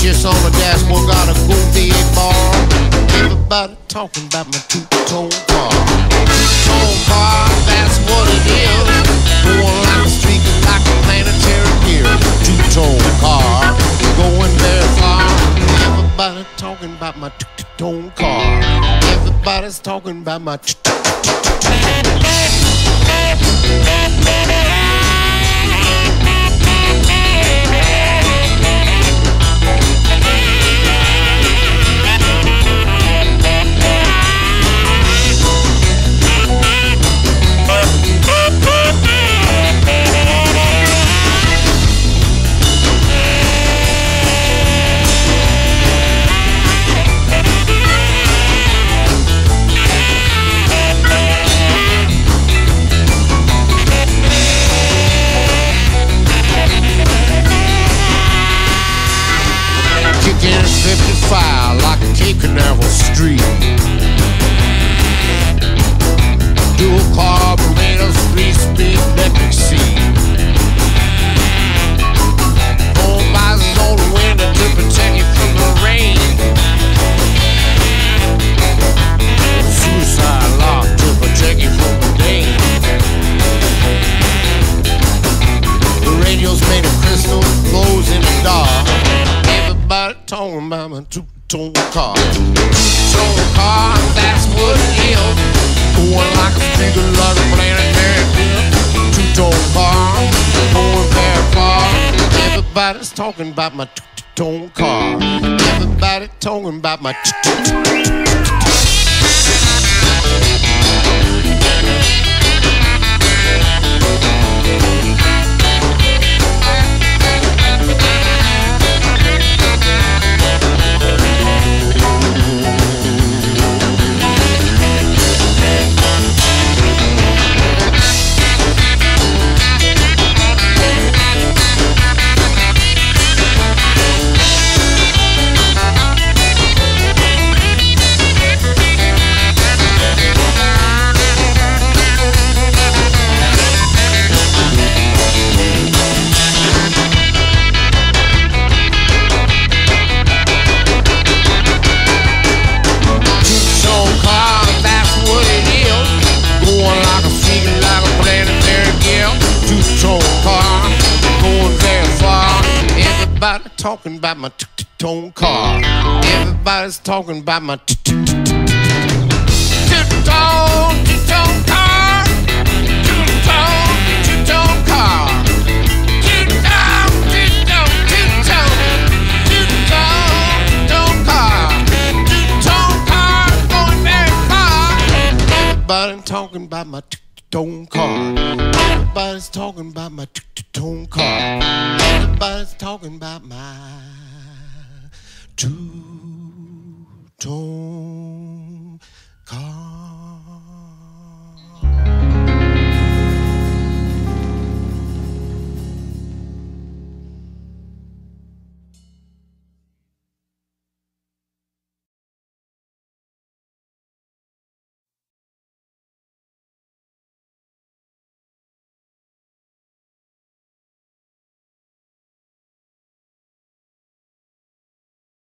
Just on the dashboard, got a V8 bar. Everybody talking about my two-tone car. Two-tone car, that's what it is. Going like a streak, like a planetary gear. Two-tone car, going very far. Everybody talking about my two-tone car. Everybody's talking about my two-tone street. About my two-tone car. Two-tone car, that's what it is. Going like a figure, like a planetary. Two-tone car, going very far. Everybody's talking about my two-tone car. Everybody talking about my two-tone Two-tone Everybody talking about my two-tone car. Everybody's talking about my two-tone, two-tone car. Two-tone, two-tone car. Talking about my two-tone car. Everybody's talking about my two-tone car. Everybody's talking about my two-tone car.